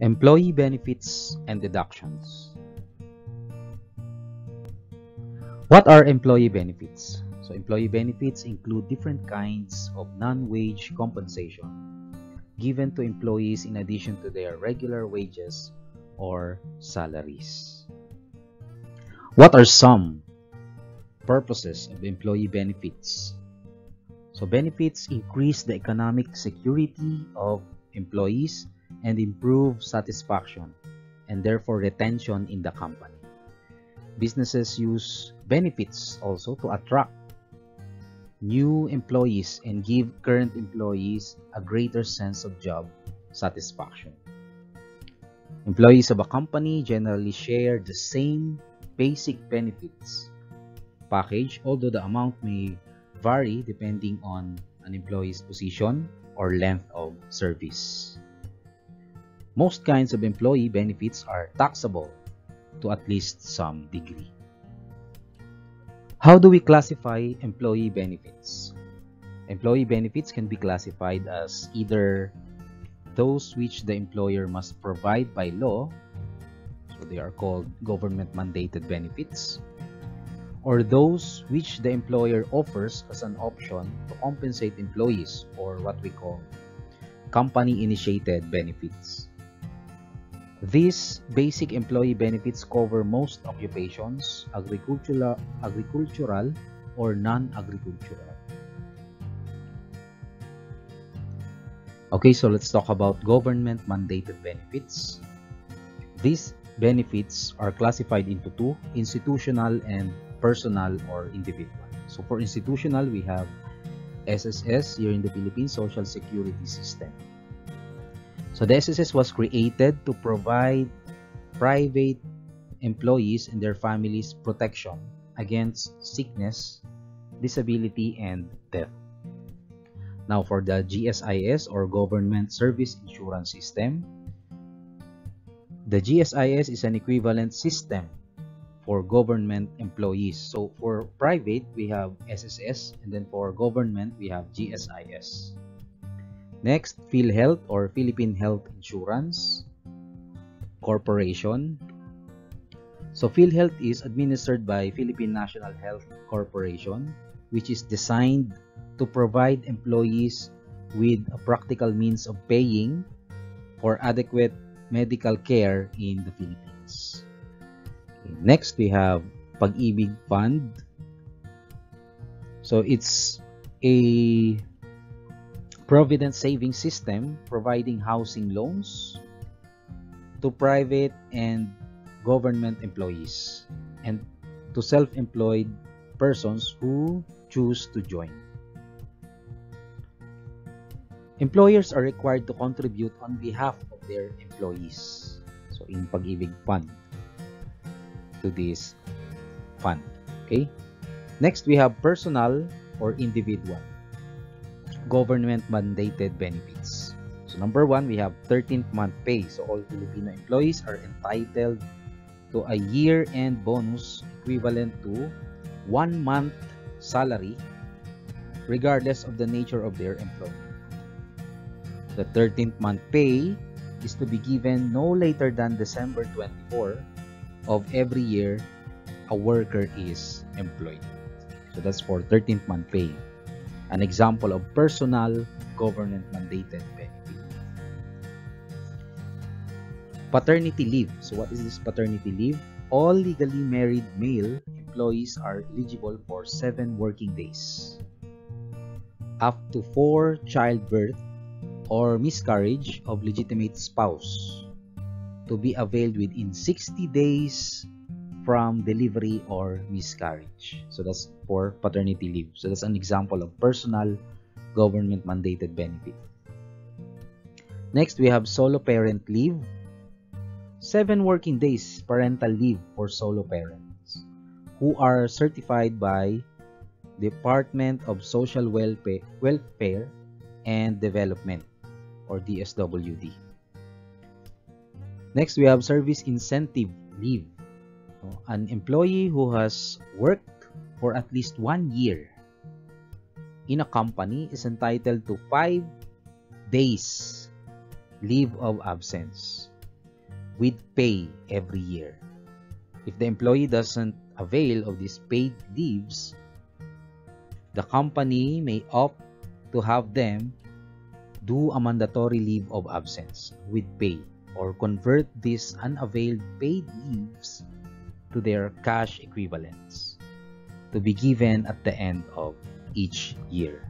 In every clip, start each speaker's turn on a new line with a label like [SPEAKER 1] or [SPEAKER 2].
[SPEAKER 1] Employee benefits and deductions. What are employee benefits? So employee benefits include different kinds of non-wage compensation given to employees in addition to their regular wages or salaries. What are some purposes of employee benefits? So benefits increase the economic security of employees and improve satisfaction and therefore retention in the company. Businesses use benefits also to attract new employees and give current employees a greater sense of job satisfaction. Employees of a company generally share the same basic benefits package, although the amount may vary depending on an employee's position or length of service. Most kinds of employee benefits are taxable to at least some degree. How do we classify employee benefits? Employee benefits can be classified as either those which the employer must provide by law, so they are called government mandated benefits, or those which the employer offers as an option to compensate employees, or what we call company initiated benefits. These basic employee benefits cover most occupations, agricultural, agricultural or non-agricultural. Okay, so let's talk about government mandated benefits. These benefits are classified into two, institutional and personal or individual. So for institutional, we have SSS here in the Philippine Social Security System. So the SSS was created to provide private employees and their families protection against sickness, disability, and death. Now for the GSIS or Government Service Insurance System, the GSIS is an equivalent system for government employees. So for private, we have SSS and then for government, we have GSIS. Next, PhilHealth or Philippine Health Insurance Corporation. So PhilHealth is administered by Philippine National Health Corporation which is designed to provide employees with a practical means of paying for adequate medical care in the Philippines. Okay, next, we have Pag-ibig Fund. So it's a Provident Savings System providing housing loans to private and government employees and to self-employed persons who choose to join. Employers are required to contribute on behalf of their employees. So in Pag-ibig Fund to this fund. Okay? Next, we have personal or individual government mandated benefits. So number one, we have 13th month pay. So all Filipino employees are entitled to a year-end bonus equivalent to one month salary regardless of the nature of their employment. The 13th month pay is to be given no later than December 24 of every year a worker is employed. So that's for 13th month pay an example of personal government mandated benefit. Paternity leave. So what is this paternity leave? All legally married male employees are eligible for 7 working days. Up to 4 childbirth or miscarriage of legitimate spouse to be availed within 60 days from delivery or miscarriage. So that's for paternity leave. So that's an example of personal government mandated benefit. Next, we have solo parent leave. Seven working days parental leave for solo parents who are certified by Department of Social Welfare, Welfare and Development or DSWD. Next, we have service incentive leave an employee who has worked for at least one year in a company is entitled to 5 days leave of absence with pay every year. If the employee doesn't avail of these paid leaves, the company may opt to have them do a mandatory leave of absence with pay or convert these unavailed paid leaves to their cash equivalents to be given at the end of each year.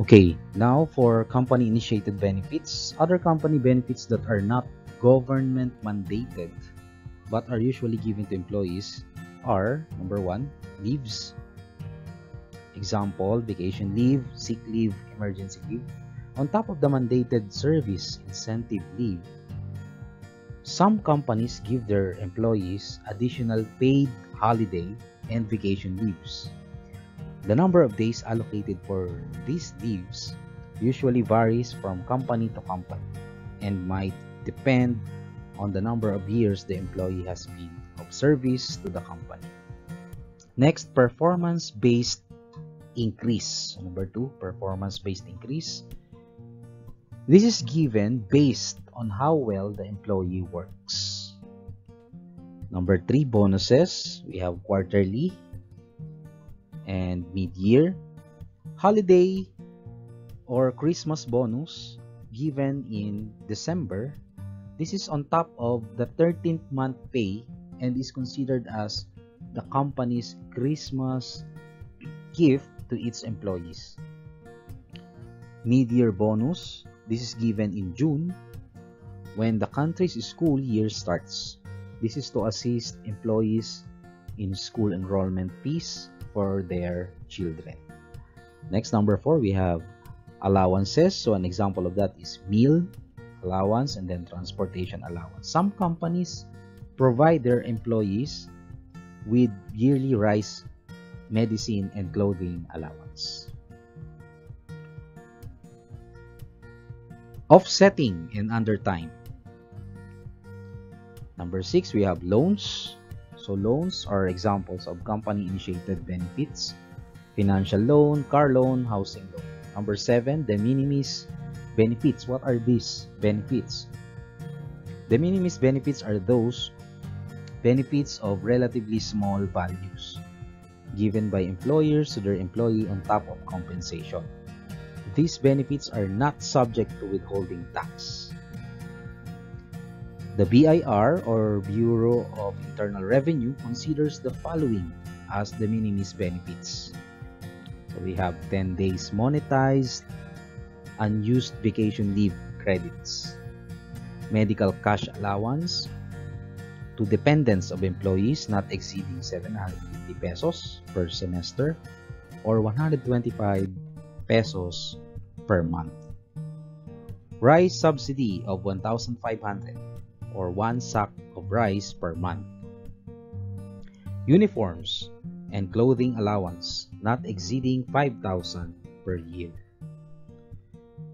[SPEAKER 1] Okay, now for company initiated benefits. Other company benefits that are not government mandated but are usually given to employees are number one, leaves. Example, vacation leave, sick leave, emergency leave. On top of the mandated service incentive leave, some companies give their employees additional paid holiday and vacation leaves. The number of days allocated for these leaves usually varies from company to company and might depend on the number of years the employee has been of service to the company. Next, performance-based increase. Number two, performance-based increase. This is given based on how well the employee works. Number three, bonuses. We have quarterly and mid-year. Holiday or Christmas bonus given in December. This is on top of the 13th month pay and is considered as the company's Christmas gift to its employees. Mid-year bonus, this is given in June when the country's school year starts. This is to assist employees in school enrollment fees for their children. Next, number four, we have allowances. So an example of that is meal allowance and then transportation allowance. Some companies provide their employees with yearly rice, medicine, and clothing allowance. Offsetting and undertime. Number six, we have loans. So loans are examples of company-initiated benefits. Financial loan, car loan, housing loan. Number seven, de minimis benefits. What are these benefits? De minimis benefits are those benefits of relatively small values given by employers to their employee on top of compensation. These benefits are not subject to withholding tax. The BIR or Bureau of Internal Revenue considers the following as de minimis benefits. So we have 10 days monetized, unused vacation leave credits, medical cash allowance, to dependents of employees not exceeding 750 pesos per semester or 125 pesos per month. Rice subsidy of 1,500 or 1 sack of rice per month. Uniforms and clothing allowance not exceeding 5,000 per year.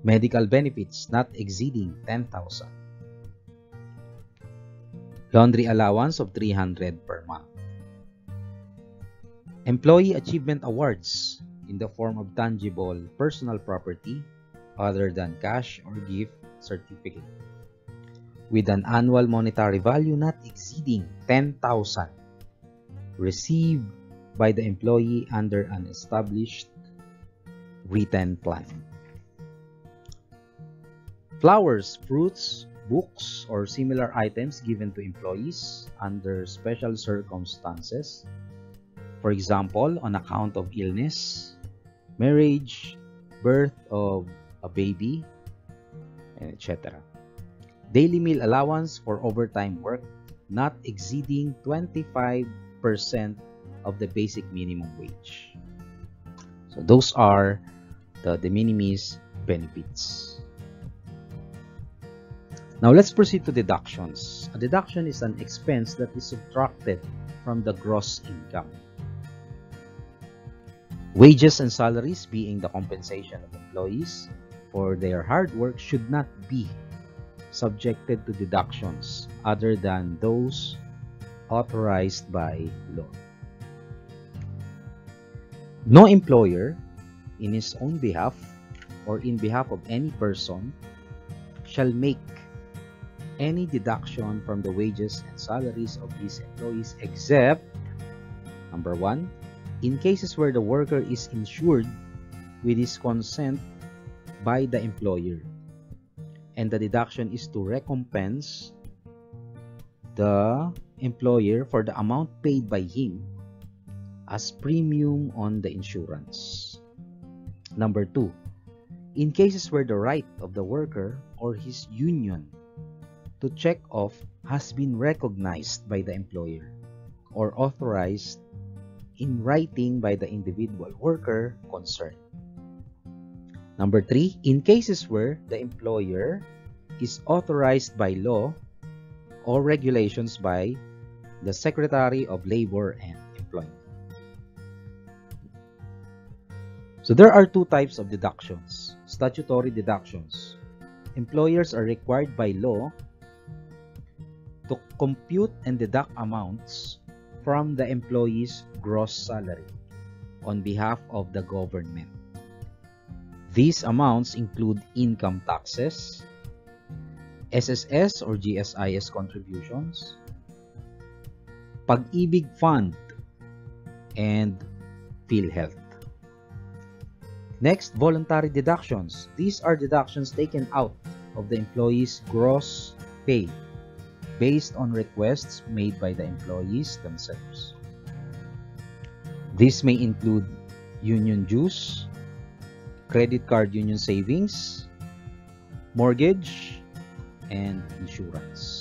[SPEAKER 1] Medical benefits not exceeding 10,000 laundry allowance of 300 per month. Employee Achievement Awards in the form of tangible personal property other than cash or gift certificate with an annual monetary value not exceeding 10,000 received by the employee under an established written plan. Flowers, fruits, books or similar items given to employees under special circumstances. For example, on account of illness, marriage, birth of a baby, etc. Daily meal allowance for overtime work not exceeding 25% of the basic minimum wage. So those are the de minimis benefits. Now let's proceed to deductions. A deduction is an expense that is subtracted from the gross income. Wages and salaries being the compensation of employees for their hard work should not be subjected to deductions other than those authorized by law. No employer, in his own behalf or in behalf of any person, shall make any deduction from the wages and salaries of these employees except number one, in cases where the worker is insured with his consent by the employer and the deduction is to recompense the employer for the amount paid by him as premium on the insurance. Number two, in cases where the right of the worker or his union to check off has been recognized by the employer or authorized in writing by the individual worker concerned. Number three, in cases where the employer is authorized by law or regulations by the Secretary of Labor and Employment. So there are two types of deductions. Statutory deductions. Employers are required by law to compute and deduct amounts from the employee's gross salary on behalf of the government. These amounts include income taxes, SSS or GSIS contributions, Pag-ibig Fund, and PhilHealth. Next, voluntary deductions. These are deductions taken out of the employee's gross pay based on requests made by the employees themselves. This may include union dues, credit card union savings, mortgage, and insurance.